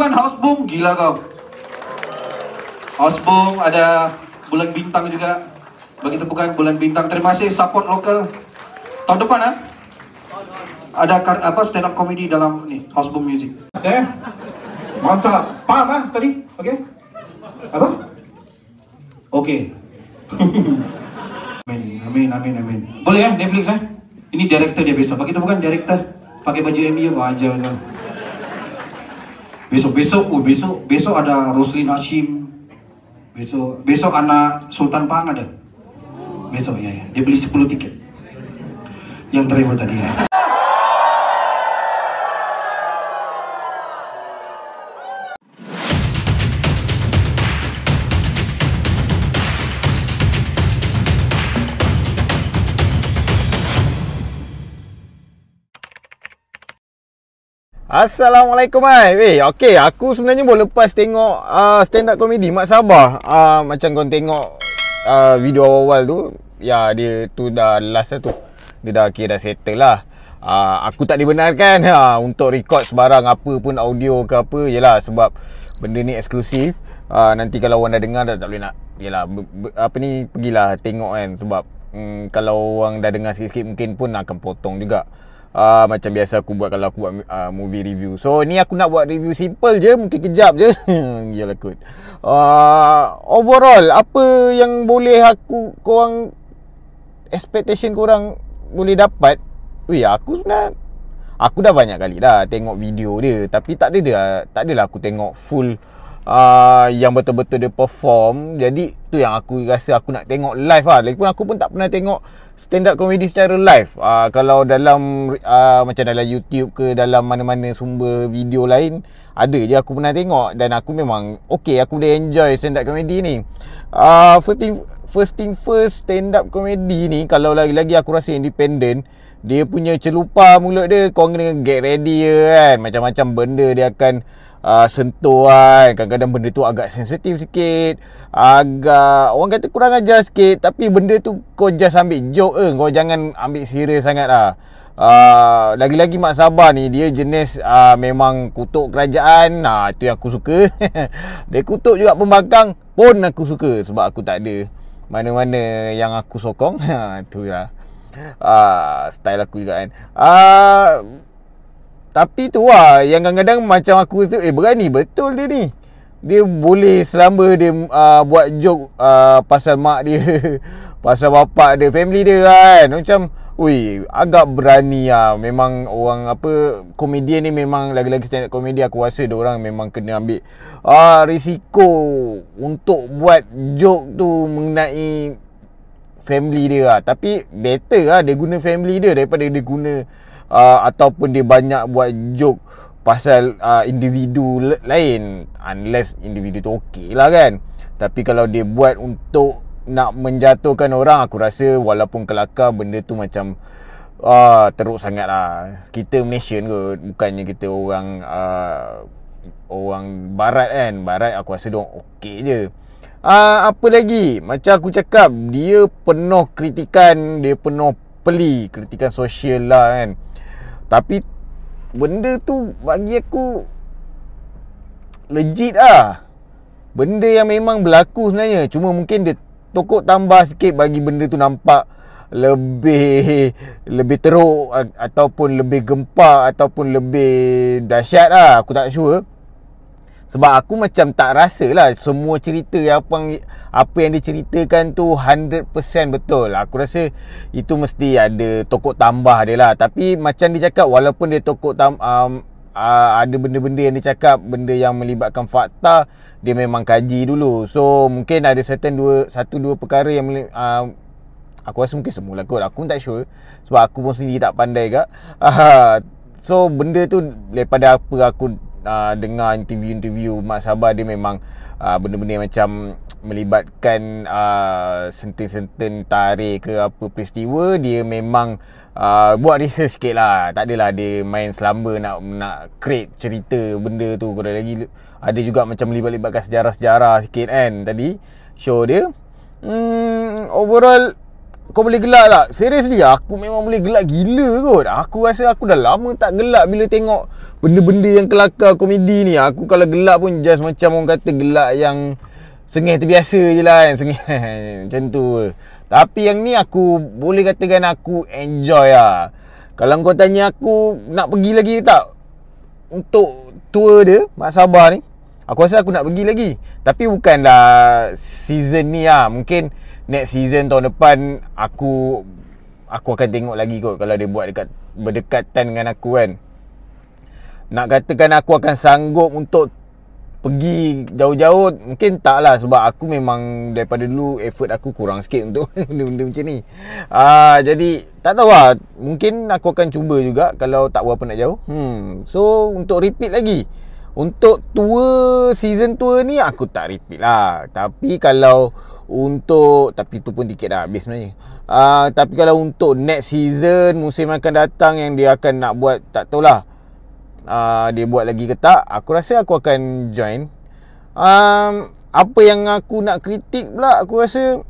bukan House Boom, gila kau. House Boom ada Bulan Bintang juga. Bagi tepukan Bulan Bintang. Terima kasih support lokal. Tahun depan ah. Ada apa stand up comedy dalam ni House Boom Music. Eh? Mantap. Paham ah tadi? Okey. Apa? Okey. amin, amin, amin, amin. Boleh ya Netflix eh? Ini director dia besok. Bagi tepukan director. Pakai baju MU aja kau. Besok besok, oh besok besok ada Roslin Hashim. Besok besok anak Sultan Pang ada. Besok ya ya. Dia beli 10 tiket. Yang travel tadi ya. Assalamualaikum hai. Weh, okey, aku sebenarnya boleh lepas tengok uh, stand up comedy Mak Sabah. Uh, macam kau tengok uh, video awal tu, ya dia tu dah last lah tu. Dia dah kira dah settle lah. Uh, aku tak dibenarkan ha, untuk record sebarang apa pun audio ke apa Yelah sebab benda ni eksklusif uh, Nanti kalau orang dah dengar dah tak boleh nak Yelah be, apa ni pergilah tengok kan Sebab mm, kalau orang dah dengar sikit-sikit mungkin pun akan potong juga uh, Macam biasa aku buat kalau aku buat uh, movie review. So ni aku nak buat review simple je Mungkin kejap je. Yalah kot. Uh, Overall apa yang boleh aku Korang Expectation korang boleh dapat? Weh aku sebenarnya Aku dah banyak kali dah tengok video dia. Tapi tak ada dia Tak adalah aku tengok full uh, Yang betul-betul dia perform. Jadi tu yang aku rasa aku nak tengok live lah. Lagipun aku pun tak pernah tengok Stand up comedy secara live. Uh, Kalau dalam uh, Macam dalam YouTube ke Dalam mana-mana sumber video lain Ada je aku pernah tengok. Dan aku memang Okay aku boleh enjoy stand up comedy ni. Uh, First thing First thing first stand up comedy ni Kalau lagi-lagi aku rasa independent dia punya celupa mulut dia Kau kena get ready je kan? Macam-macam benda dia akan uh, sentuh kan? Kadang-kadang benda tu agak sensitif sikit Agak Orang kata kurang ajar sikit Tapi benda tu kau just ambil joke ke Kau jangan ambil serius sangat lah. Uh, Lagi-lagi Mak Sabah ni Dia jenis uh, memang kutuk kerajaan. Nah Itu yang aku suka. Dia kutuk juga pembangkang Pun aku suka Sebab aku tak ada Mana-mana yang aku sokong Itu lah uh, style aku juga kan. Uh, tapi tu lah yang kadang-kadang macam aku tu eh berani betul dia ni. Dia boleh selamba dia uh, buat joke uh, pasal mak dia pasal bapak dia family dia kan. Macam Ui, agak berani lah Memang orang apa Komedian ni memang Lagi-lagi stand up komedi Aku rasa orang memang kena ambil uh, Risiko Untuk buat joke tu Mengenai family dia lah. Tapi better lah dia guna family dia daripada dia guna uh, ataupun dia banyak buat joke pasal uh, individu lain. Unless individu tu okey lah kan. Tapi kalau dia buat untuk nak menjatuhkan orang aku rasa walaupun kelakar benda tu macam uh, teruk sangat lah. Kita Malaysian kot. Bukannya kita orang uh, orang barat kan. Barat aku rasa dia okey je. Uh, apa lagi Macam aku cakap Dia penuh kritikan Dia penuh peli Kritikan sosial lah kan Tapi Benda tu Bagi aku Legit lah Benda yang memang berlaku sebenarnya Cuma mungkin dia Tokok tambah sikit Bagi benda tu nampak Lebih Lebih teruk Ataupun lebih gempak Ataupun lebih Dahsyat lah Aku tak sure sebab aku macam tak rasa lah semua cerita yang apa, apa yang diceritakan tu 100% betul. Aku rasa itu mesti ada tokok tambah dia lah. Tapi macam dia cakap walaupun dia tokok tam, um, uh, ada benda-benda yang dia cakap, benda yang melibatkan fakta, dia memang kaji dulu. So mungkin ada certain dua, satu dua perkara yang uh, aku rasa mungkin semula kot. Aku pun tak sure. Sebab aku pun sendiri tak pandai kak. Uh, so benda tu daripada apa aku uh, dengar interview-interview Mak Sabah dia memang uh, benda-benda macam melibatkan uh, senten-senten tarikh ke apa peristiwa dia memang uh, buat research sikit lah tak adalah dia main selamba nak nak create cerita benda tu kurang lagi ada juga macam melibat-libatkan sejarah-sejarah sikit kan tadi show dia hmm, overall kau boleh gelak tak? Seriously aku memang boleh gelak gila kot. Aku rasa aku dah lama tak gelak bila tengok benda-benda yang kelakar komedi ni. Aku kalau gelak pun just macam orang kata gelak yang sengih terbiasa je lah kan. Sengih macam tu. Tapi yang ni aku boleh katakan aku enjoy lah. Kalau kau tanya aku nak pergi lagi tak? Untuk tour dia, Mak Sabah ni. Aku rasa aku nak pergi lagi. Tapi bukanlah season ni lah. Mungkin next season tahun depan aku aku akan tengok lagi kot kalau dia buat dekat berdekatan dengan aku kan. Nak katakan aku akan sanggup untuk pergi jauh-jauh mungkin tak lah sebab aku memang daripada dulu effort aku kurang sikit untuk benda-benda macam ni uh, jadi tak tahu lah mungkin aku akan cuba juga kalau tak berapa nak jauh hmm. so untuk repeat lagi untuk tour season tour ni aku tak repeat lah tapi kalau untuk tapi tu pun tiket dah habis sebenarnya. Uh, tapi kalau untuk next season musim akan datang yang dia akan nak buat tak tahulah. Uh, dia buat lagi ke tak? Aku rasa aku akan join. Um, apa yang aku nak kritik pula aku rasa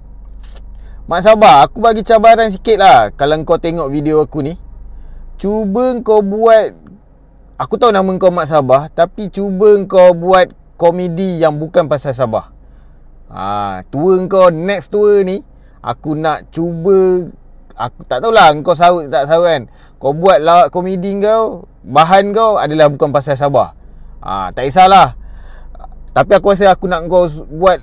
Mak sabar, aku bagi cabaran sikit lah Kalau kau tengok video aku ni Cuba kau buat Aku tahu nama kau Mak Sabah Tapi cuba kau buat komedi yang bukan pasal Sabah Ha, tua kau next tua ni Aku nak cuba Aku tak tahulah kau sahut tak sahut kan? Kau buat lawak komedi kau Bahan kau adalah bukan pasal Sabah. Ha, Tak kisahlah. Tapi aku rasa aku nak kau buat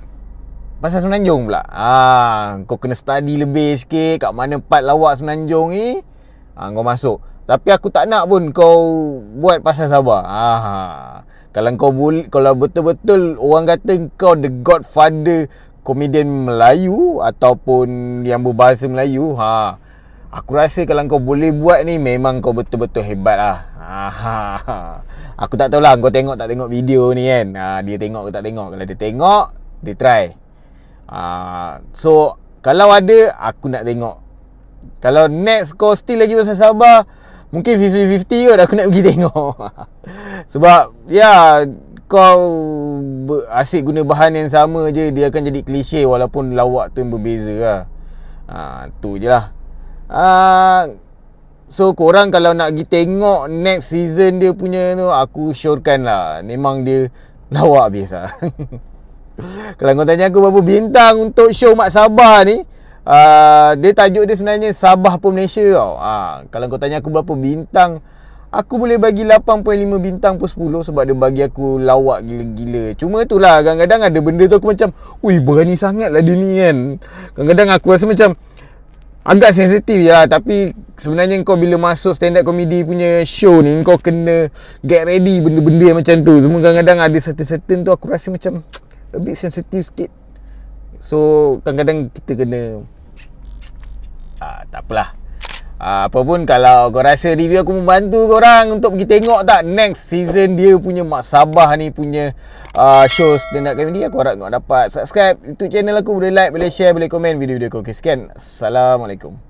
Pasal Semenanjung pula. Ha, Kau kena study lebih sikit Kat mana part lawak Semenanjung ni ha, Kau masuk. Tapi aku tak nak pun kau Buat pasal Sabah. Ha, ha. Kalau kau boleh kalau betul-betul orang kata kau the godfather komedian Melayu ataupun yang berbahasa Melayu, ha. Aku rasa kalau kau boleh buat ni memang kau betul-betul hebat lah. Ha, ha, ha. Aku tak tahu lah kau tengok tak tengok video ni kan. Ha, dia tengok ke tak tengok. Kalau dia tengok, dia try. Ha, so, kalau ada, aku nak tengok. Kalau next kau still lagi pasal Sabah, Mungkin 50-50 kot aku nak pergi tengok Sebab Ya Kau Asyik guna bahan yang sama je Dia akan jadi klise Walaupun lawak tu yang berbeza lah ha, Tu je lah ha, So korang kalau nak pergi tengok Next season dia punya tu Aku syorkan lah Memang dia Lawak biasa Kalau kau tanya aku berapa bintang Untuk show Mak Sabah ni uh, dia tajuk dia sebenarnya Sabah pun Malaysia tau. Uh, kalau kau tanya aku berapa bintang, aku boleh bagi 8.5 bintang per 10 sebab dia bagi aku lawak gila-gila. Cuma itulah kadang-kadang ada benda tu aku macam, "Ui, berani sangat lah dia ni kan." Kadang-kadang aku rasa macam agak sensitif je lah tapi sebenarnya kau bila masuk stand up comedy punya show ni kau kena get ready benda-benda macam tu. Cuma kadang-kadang ada certain-certain tu aku rasa macam a bit sensitif sikit. So kadang-kadang kita kena ah, Tak apalah ah, Apa pun kalau kau rasa review aku membantu korang Untuk pergi tengok tak Next season dia punya Mak Sabah ni punya uh, Show stand up comedy Aku harap kau dapat subscribe. YouTube channel aku. Boleh like, boleh share, boleh komen video-video aku. Okay sekian. Assalamualaikum